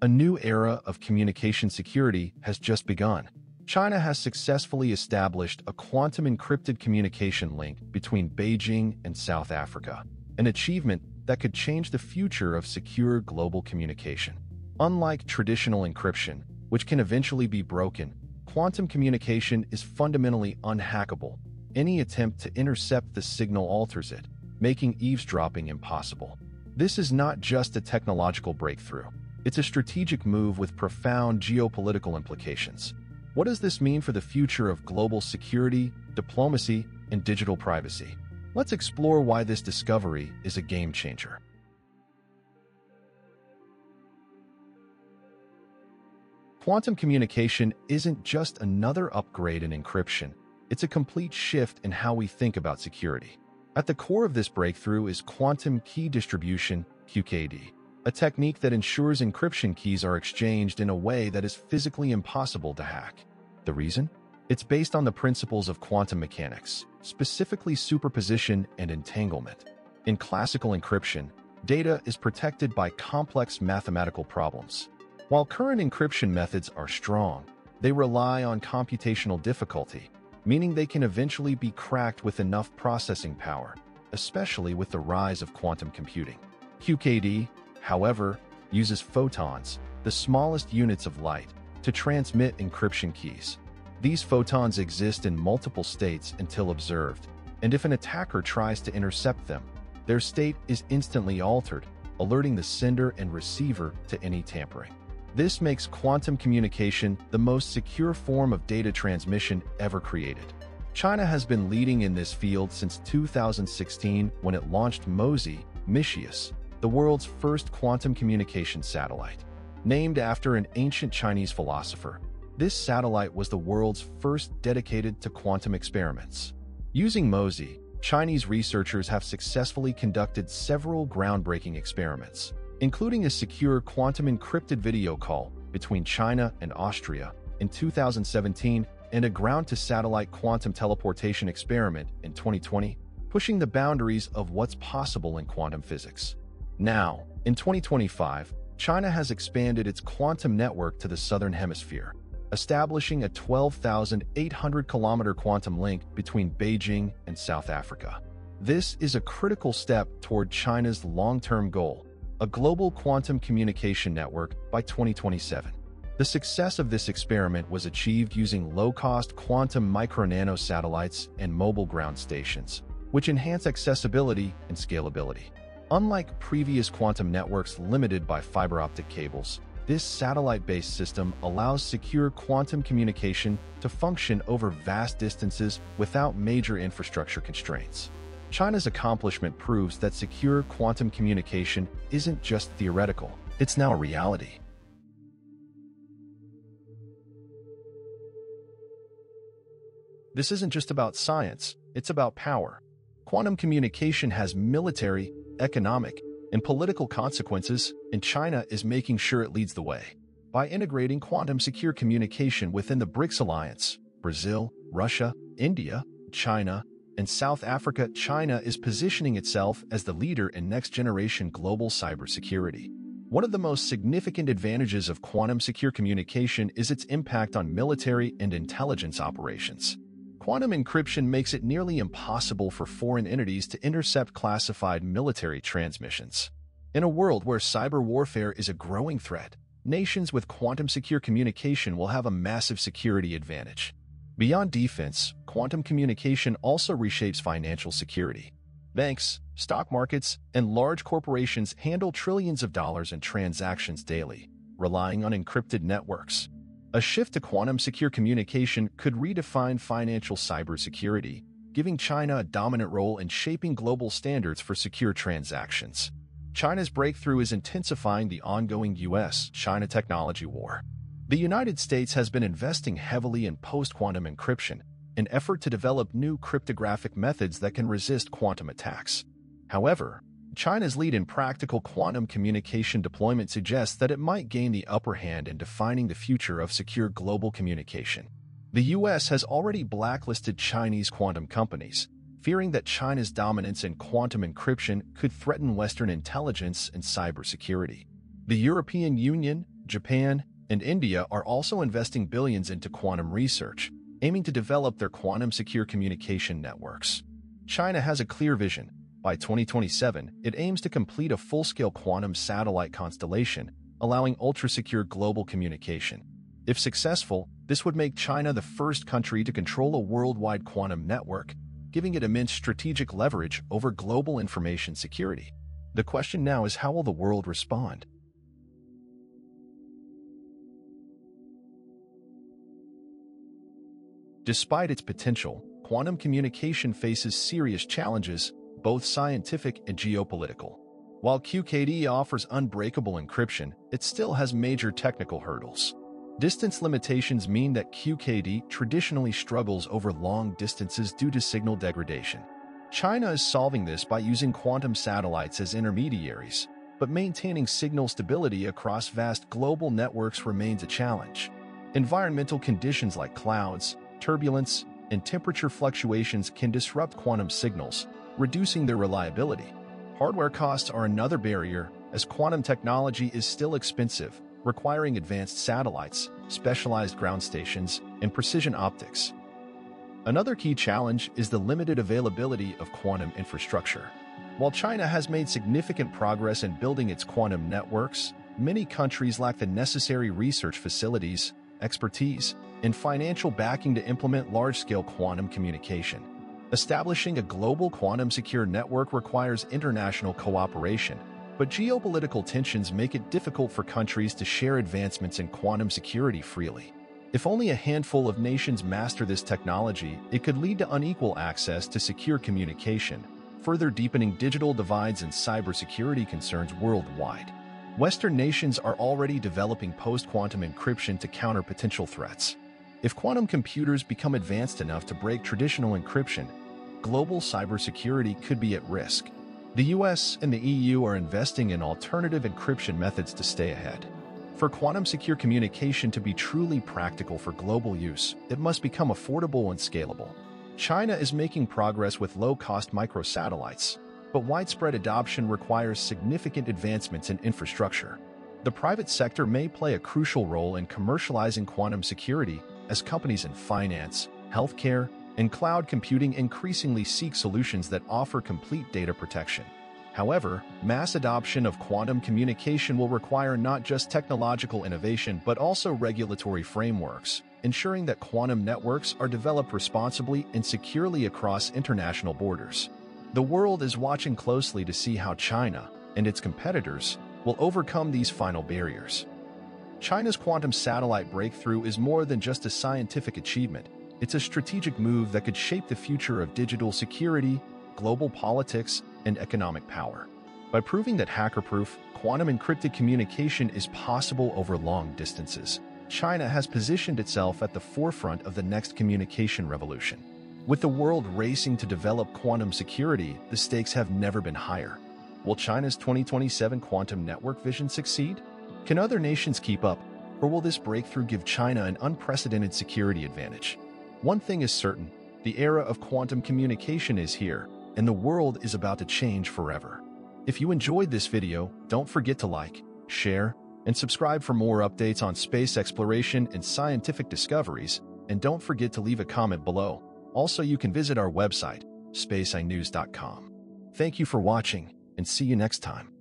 A new era of communication security has just begun. China has successfully established a quantum encrypted communication link between Beijing and South Africa, an achievement that could change the future of secure global communication. Unlike traditional encryption, which can eventually be broken, quantum communication is fundamentally unhackable. Any attempt to intercept the signal alters it, making eavesdropping impossible. This is not just a technological breakthrough. It's a strategic move with profound geopolitical implications. What does this mean for the future of global security, diplomacy, and digital privacy? Let's explore why this discovery is a game changer. Quantum communication isn't just another upgrade in encryption, it's a complete shift in how we think about security. At the core of this breakthrough is quantum key distribution, QKD, a technique that ensures encryption keys are exchanged in a way that is physically impossible to hack. The reason? It's based on the principles of quantum mechanics, specifically superposition and entanglement. In classical encryption, data is protected by complex mathematical problems. While current encryption methods are strong, they rely on computational difficulty, meaning they can eventually be cracked with enough processing power, especially with the rise of quantum computing. QKD, however, uses photons, the smallest units of light, to transmit encryption keys. These photons exist in multiple states until observed, and if an attacker tries to intercept them, their state is instantly altered, alerting the sender and receiver to any tampering. This makes quantum communication the most secure form of data transmission ever created. China has been leading in this field since 2016 when it launched Mozi, Micius, the world's first quantum communication satellite. Named after an ancient Chinese philosopher, this satellite was the world's first dedicated to quantum experiments. Using Mozi, Chinese researchers have successfully conducted several groundbreaking experiments, including a secure quantum encrypted video call between China and Austria in 2017 and a ground-to-satellite quantum teleportation experiment in 2020, pushing the boundaries of what's possible in quantum physics. Now, in 2025, China has expanded its quantum network to the southern hemisphere, establishing a 12,800 kilometer quantum link between Beijing and South Africa. This is a critical step toward China's long-term goal a global quantum communication network by 2027. The success of this experiment was achieved using low-cost quantum micro-nano satellites and mobile ground stations, which enhance accessibility and scalability. Unlike previous quantum networks limited by fiber optic cables, this satellite-based system allows secure quantum communication to function over vast distances without major infrastructure constraints. China's accomplishment proves that secure quantum communication isn't just theoretical, it's now a reality. This isn't just about science, it's about power. Quantum communication has military, economic, and political consequences, and China is making sure it leads the way. By integrating quantum secure communication within the BRICS alliance, Brazil, Russia, India, China, and South Africa, China is positioning itself as the leader in next-generation global cybersecurity. One of the most significant advantages of quantum secure communication is its impact on military and intelligence operations. Quantum encryption makes it nearly impossible for foreign entities to intercept classified military transmissions. In a world where cyber warfare is a growing threat, nations with quantum secure communication will have a massive security advantage. Beyond defense, quantum communication also reshapes financial security. Banks, stock markets, and large corporations handle trillions of dollars in transactions daily, relying on encrypted networks. A shift to quantum secure communication could redefine financial cybersecurity, giving China a dominant role in shaping global standards for secure transactions. China's breakthrough is intensifying the ongoing U.S.-China technology war. The United States has been investing heavily in post-quantum encryption, an effort to develop new cryptographic methods that can resist quantum attacks. However, China's lead in practical quantum communication deployment suggests that it might gain the upper hand in defining the future of secure global communication. The U.S. has already blacklisted Chinese quantum companies, fearing that China's dominance in quantum encryption could threaten Western intelligence and cybersecurity. The European Union, Japan, and India are also investing billions into quantum research, aiming to develop their quantum-secure communication networks. China has a clear vision. By 2027, it aims to complete a full-scale quantum satellite constellation, allowing ultra-secure global communication. If successful, this would make China the first country to control a worldwide quantum network, giving it immense strategic leverage over global information security. The question now is how will the world respond? Despite its potential, quantum communication faces serious challenges, both scientific and geopolitical. While QKD offers unbreakable encryption, it still has major technical hurdles. Distance limitations mean that QKD traditionally struggles over long distances due to signal degradation. China is solving this by using quantum satellites as intermediaries, but maintaining signal stability across vast global networks remains a challenge. Environmental conditions like clouds, turbulence, and temperature fluctuations can disrupt quantum signals, reducing their reliability. Hardware costs are another barrier, as quantum technology is still expensive, requiring advanced satellites, specialized ground stations, and precision optics. Another key challenge is the limited availability of quantum infrastructure. While China has made significant progress in building its quantum networks, many countries lack the necessary research facilities, expertise, and financial backing to implement large-scale quantum communication. Establishing a global quantum-secure network requires international cooperation, but geopolitical tensions make it difficult for countries to share advancements in quantum security freely. If only a handful of nations master this technology, it could lead to unequal access to secure communication, further deepening digital divides and cybersecurity concerns worldwide. Western nations are already developing post-quantum encryption to counter potential threats. If quantum computers become advanced enough to break traditional encryption, global cybersecurity could be at risk. The US and the EU are investing in alternative encryption methods to stay ahead. For quantum secure communication to be truly practical for global use, it must become affordable and scalable. China is making progress with low-cost microsatellites, but widespread adoption requires significant advancements in infrastructure. The private sector may play a crucial role in commercializing quantum security as companies in finance, healthcare, and cloud computing increasingly seek solutions that offer complete data protection. However, mass adoption of quantum communication will require not just technological innovation but also regulatory frameworks, ensuring that quantum networks are developed responsibly and securely across international borders. The world is watching closely to see how China and its competitors will overcome these final barriers. China's quantum satellite breakthrough is more than just a scientific achievement. It's a strategic move that could shape the future of digital security, global politics, and economic power. By proving that hacker-proof, quantum encrypted communication is possible over long distances, China has positioned itself at the forefront of the next communication revolution. With the world racing to develop quantum security, the stakes have never been higher. Will China's 2027 quantum network vision succeed? Can other nations keep up, or will this breakthrough give China an unprecedented security advantage? One thing is certain, the era of quantum communication is here, and the world is about to change forever. If you enjoyed this video, don't forget to like, share, and subscribe for more updates on space exploration and scientific discoveries, and don't forget to leave a comment below. Also, you can visit our website, spaceeyenews.com. Thank you for watching, and see you next time.